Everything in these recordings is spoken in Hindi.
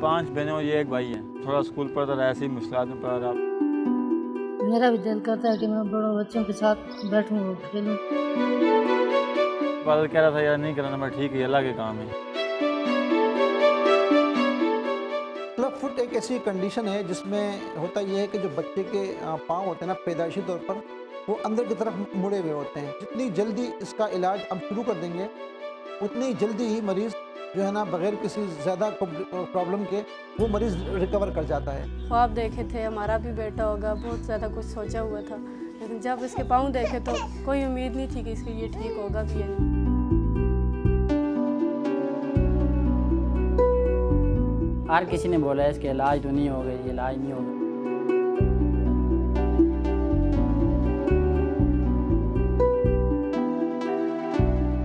पाँच बहनें और ये एक भाई है। थोड़ा स्कूल पढ़ता रहा ऐसे ही मुश्किल में पढ़ा रहा मेरा भी दिल करता है कि मैं बड़ों बच्चों के साथ बैठूं और खेलूं। वाल कह रहा था यार नहीं कराना मैं ठीक है अल्लाह के काम है। क्लब फुट एक ऐसी कंडीशन है जिसमें होता यह है कि जो बच्चे के पाँव होते हैं ना पैदाइशी तौर पर वो अंदर की तरफ़ मुड़े हुए होते हैं। जितनी जल्दी इसका इलाज हम शुरू कर देंगे उतनी जल्दी ही मरीज़ जो है ना बगैर किसी ज़्यादा प्रॉब्लम के वो मरीज़ रिकवर कर जाता है। ख्वाब देखे थे हमारा भी बेटा होगा बहुत ज़्यादा कुछ सोचा हुआ था। लेकिन जब इसके पाँव देखे तो कोई उम्मीद नहीं थी कि इसके ये ठीक होगा भी है हर किसी ने बोला इसके इलाज तो नहीं होगा ये इलाज नहीं होगा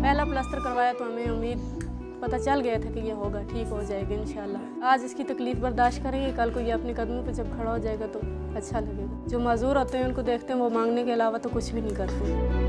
पहला प्लास्टर करवाया तो हमें उम्मीद पता चल गया था कि ये होगा, ठीक हो जाएगा इन आज इसकी तकलीफ़ बर्दाश्त करेंगे, कल को ये अपने कदमों पर जब खड़ा हो जाएगा तो अच्छा लगेगा। जो मज़दूर होते हैं, उनको देखते हैं, वो मांगने के अलावा तो कुछ भी नहीं करते।